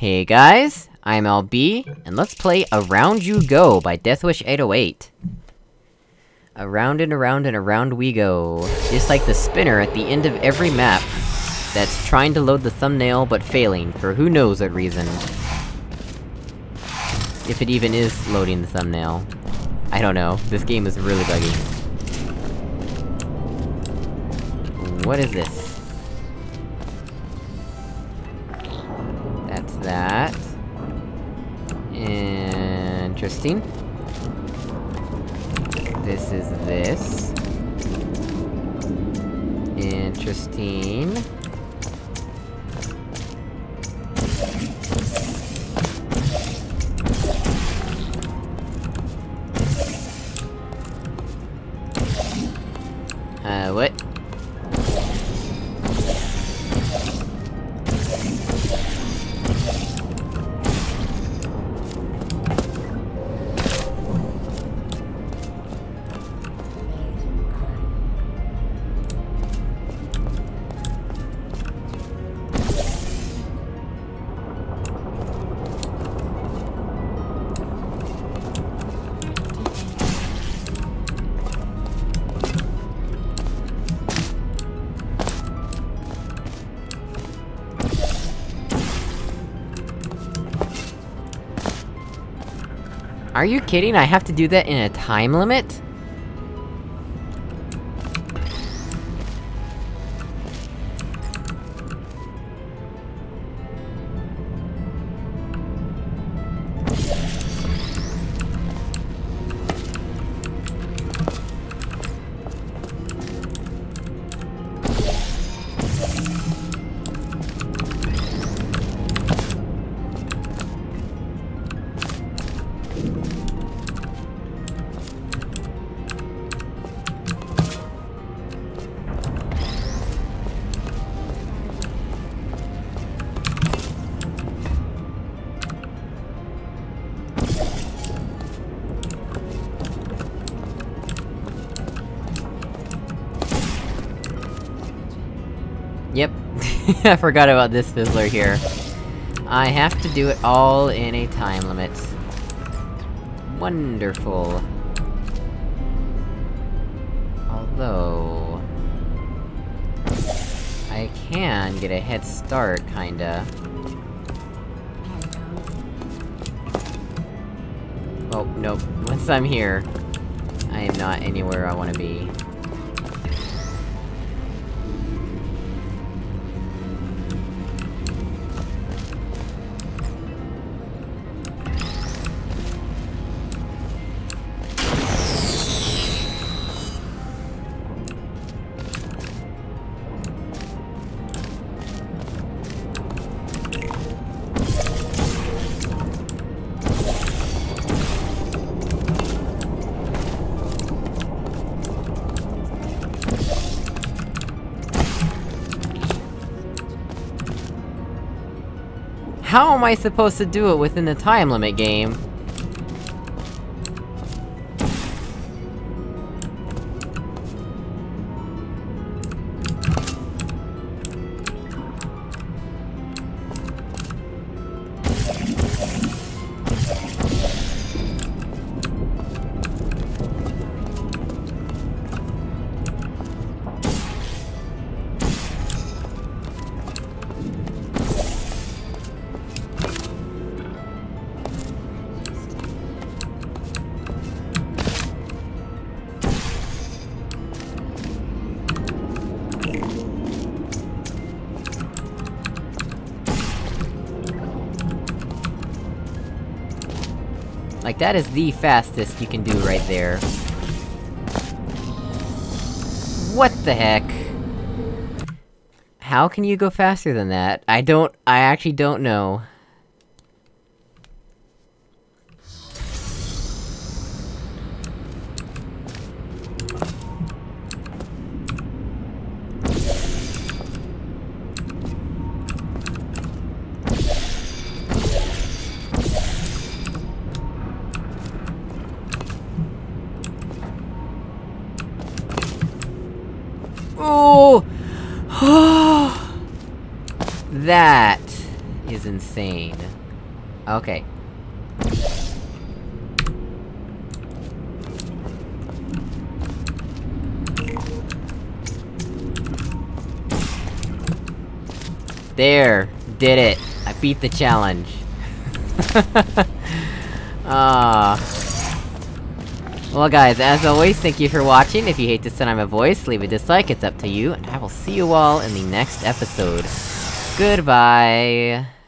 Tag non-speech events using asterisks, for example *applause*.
Hey guys, I'm LB, and let's play Around You Go by Deathwish 808. Around and around and around we go. Just like the spinner at the end of every map, that's trying to load the thumbnail but failing, for who knows what reason. If it even is loading the thumbnail. I don't know, this game is really buggy. What is this? Interesting. This is this. Interesting. Uh, what? Are you kidding? I have to do that in a time limit? Yep. *laughs* I forgot about this fizzler here. I have to do it all in a time limit. Wonderful. Although... I can get a head start, kinda. Oh, nope. *laughs* Once I'm here, I am not anywhere I wanna be. How am I supposed to do it within the time limit game? Like, that is the fastest you can do right there. What the heck? How can you go faster than that? I don't- I actually don't know. Oh! *sighs* that is insane. Okay. There! Did it! I beat the challenge. *laughs* Ah. Well guys, as always, thank you for watching, if you hate the sound of my voice, leave a dislike, it's up to you, and I will see you all in the next episode. Goodbye!